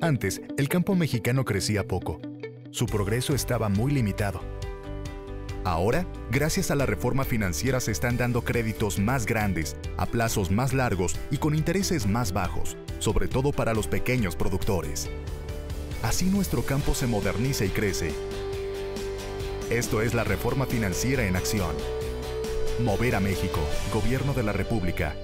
Antes, el campo mexicano crecía poco. Su progreso estaba muy limitado. Ahora, gracias a la reforma financiera se están dando créditos más grandes, a plazos más largos y con intereses más bajos, sobre todo para los pequeños productores. Así nuestro campo se moderniza y crece. Esto es la reforma financiera en acción. Mover a México, Gobierno de la República,